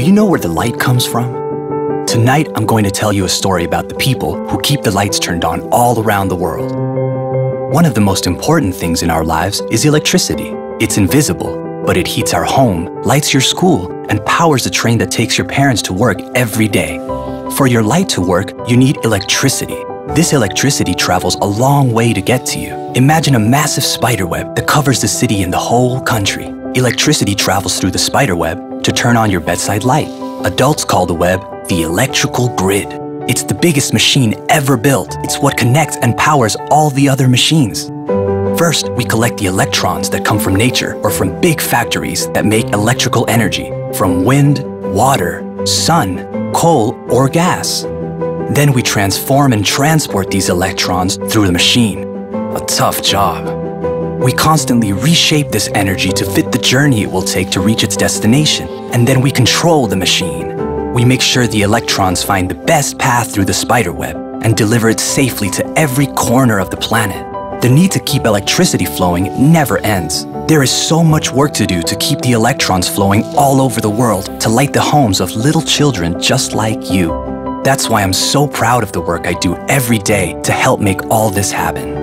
you know where the light comes from? Tonight, I'm going to tell you a story about the people who keep the lights turned on all around the world. One of the most important things in our lives is electricity. It's invisible, but it heats our home, lights your school, and powers the train that takes your parents to work every day. For your light to work, you need electricity. This electricity travels a long way to get to you. Imagine a massive spiderweb that covers the city and the whole country. Electricity travels through the spiderweb to turn on your bedside light. Adults call the web the electrical grid. It's the biggest machine ever built. It's what connects and powers all the other machines. First, we collect the electrons that come from nature or from big factories that make electrical energy from wind, water, sun, coal, or gas. Then we transform and transport these electrons through the machine. A tough job. We constantly reshape this energy to fit the journey it will take to reach its destination, and then we control the machine. We make sure the electrons find the best path through the spiderweb and deliver it safely to every corner of the planet. The need to keep electricity flowing never ends. There is so much work to do to keep the electrons flowing all over the world to light the homes of little children just like you. That's why I'm so proud of the work I do every day to help make all this happen.